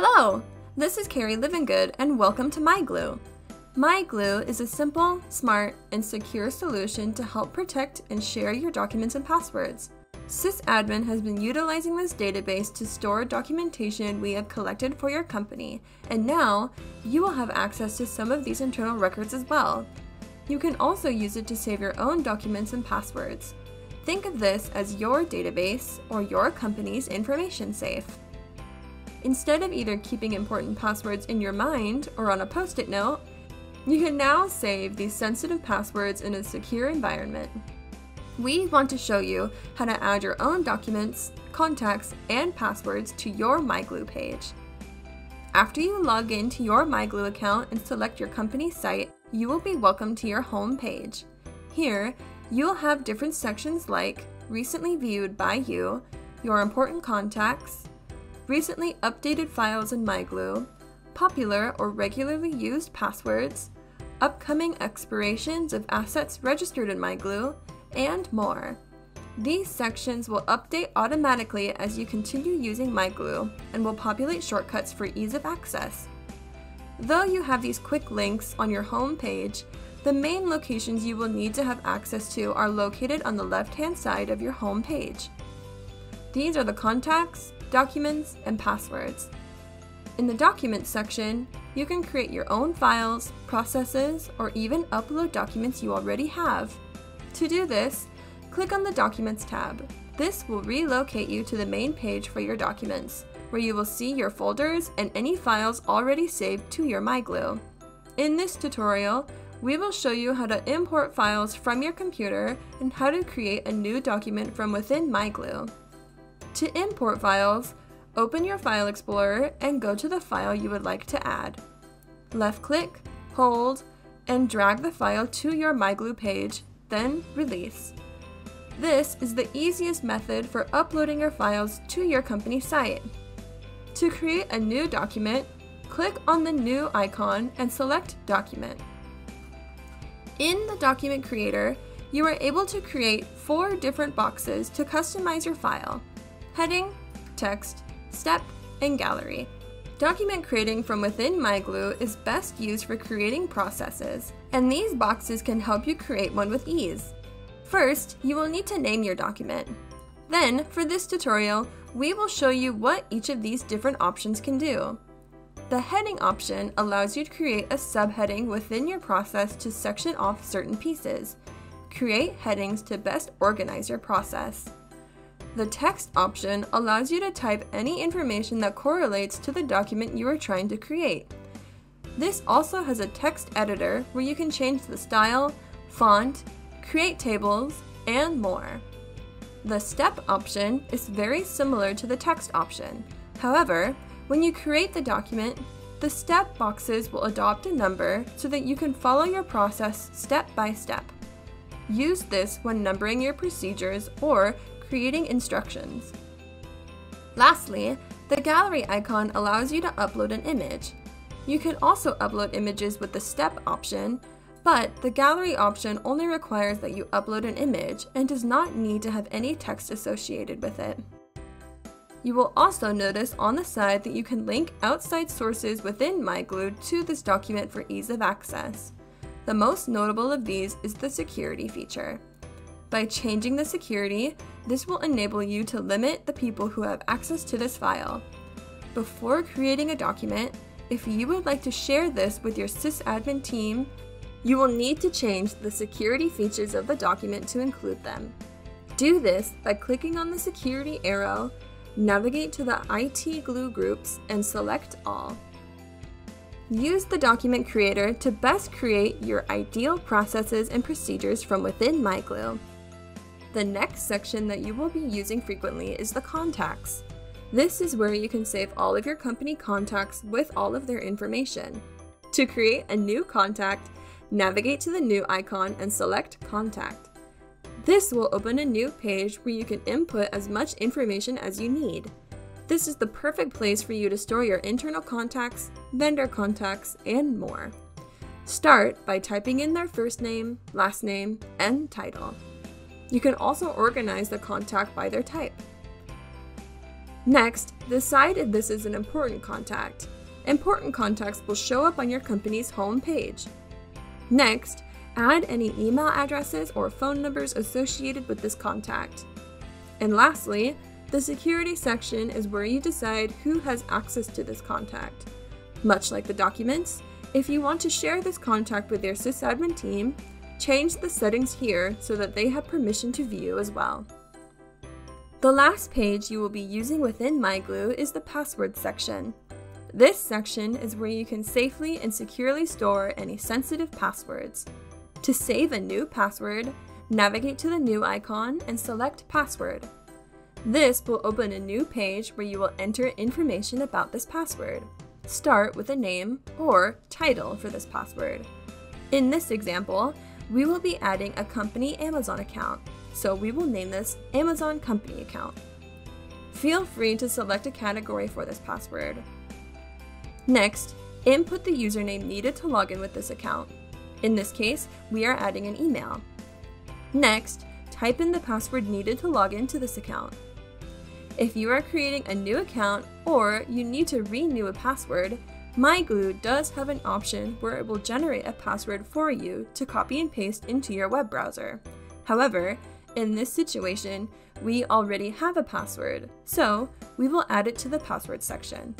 Hello! This is Carrie Livingood and welcome to MyGlue. MyGlue is a simple, smart, and secure solution to help protect and share your documents and passwords. Sisadmin has been utilizing this database to store documentation we have collected for your company, and now you will have access to some of these internal records as well. You can also use it to save your own documents and passwords. Think of this as your database or your company's information safe. Instead of either keeping important passwords in your mind or on a post it note, you can now save these sensitive passwords in a secure environment. We want to show you how to add your own documents, contacts, and passwords to your MyGlue page. After you log into your MyGlue account and select your company site, you will be welcomed to your home page. Here, you'll have different sections like Recently Viewed by You, Your Important Contacts, recently updated files in MyGlue, popular or regularly used passwords, upcoming expirations of assets registered in MyGlue, and more. These sections will update automatically as you continue using MyGlue and will populate shortcuts for ease of access. Though you have these quick links on your home page, the main locations you will need to have access to are located on the left-hand side of your home page. These are the contacts, documents, and passwords. In the Documents section, you can create your own files, processes, or even upload documents you already have. To do this, click on the Documents tab. This will relocate you to the main page for your documents, where you will see your folders and any files already saved to your MyGlue. In this tutorial, we will show you how to import files from your computer and how to create a new document from within MyGlue. To import files, open your File Explorer and go to the file you would like to add. Left click, hold, and drag the file to your MyGlue page, then release. This is the easiest method for uploading your files to your company site. To create a new document, click on the new icon and select Document. In the Document Creator, you are able to create four different boxes to customize your file heading, text, step, and gallery. Document creating from within MyGlue is best used for creating processes, and these boxes can help you create one with ease. First, you will need to name your document. Then, for this tutorial, we will show you what each of these different options can do. The heading option allows you to create a subheading within your process to section off certain pieces. Create headings to best organize your process. The text option allows you to type any information that correlates to the document you are trying to create. This also has a text editor where you can change the style, font, create tables, and more. The step option is very similar to the text option. However, when you create the document, the step boxes will adopt a number so that you can follow your process step by step. Use this when numbering your procedures or creating instructions. Lastly, the gallery icon allows you to upload an image. You can also upload images with the step option, but the gallery option only requires that you upload an image and does not need to have any text associated with it. You will also notice on the side that you can link outside sources within MyGlue to this document for ease of access. The most notable of these is the security feature. By changing the security, this will enable you to limit the people who have access to this file. Before creating a document, if you would like to share this with your Sisadmin team, you will need to change the security features of the document to include them. Do this by clicking on the security arrow, navigate to the IT Glue groups, and select All. Use the document creator to best create your ideal processes and procedures from within MyGlue. The next section that you will be using frequently is the contacts. This is where you can save all of your company contacts with all of their information. To create a new contact, navigate to the new icon and select Contact. This will open a new page where you can input as much information as you need. This is the perfect place for you to store your internal contacts, vendor contacts, and more. Start by typing in their first name, last name, and title. You can also organize the contact by their type. Next, decide if this is an important contact. Important contacts will show up on your company's home page. Next, add any email addresses or phone numbers associated with this contact. And lastly, the security section is where you decide who has access to this contact. Much like the documents, if you want to share this contact with your Sisadmin team, change the settings here so that they have permission to view as well. The last page you will be using within MyGlue is the password section. This section is where you can safely and securely store any sensitive passwords. To save a new password, navigate to the new icon and select password. This will open a new page where you will enter information about this password. Start with a name or title for this password. In this example, we will be adding a company Amazon account so we will name this Amazon Company Account. Feel free to select a category for this password. Next, input the username needed to log in with this account. In this case, we are adding an email. Next, type in the password needed to log into this account. If you are creating a new account or you need to renew a password, MyGlue does have an option where it will generate a password for you to copy and paste into your web browser. However, in this situation, we already have a password, so we will add it to the password section.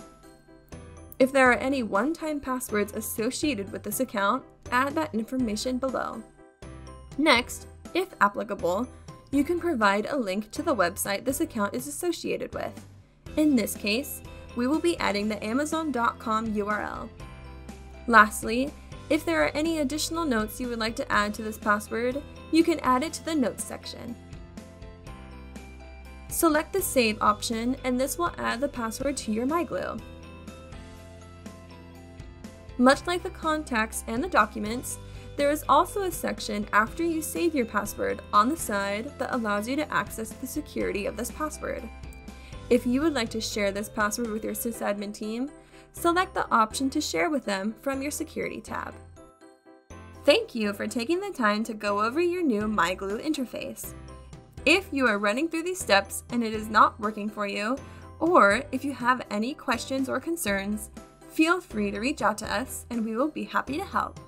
If there are any one-time passwords associated with this account, add that information below. Next, if applicable, you can provide a link to the website this account is associated with. In this case, we will be adding the Amazon.com URL. Lastly, if there are any additional notes you would like to add to this password, you can add it to the Notes section. Select the Save option and this will add the password to your MyGlue. Much like the contacts and the documents, there is also a section after you save your password on the side that allows you to access the security of this password. If you would like to share this password with your Sisadmin team, select the option to share with them from your Security tab. Thank you for taking the time to go over your new MyGlue interface. If you are running through these steps and it is not working for you, or if you have any questions or concerns, feel free to reach out to us and we will be happy to help.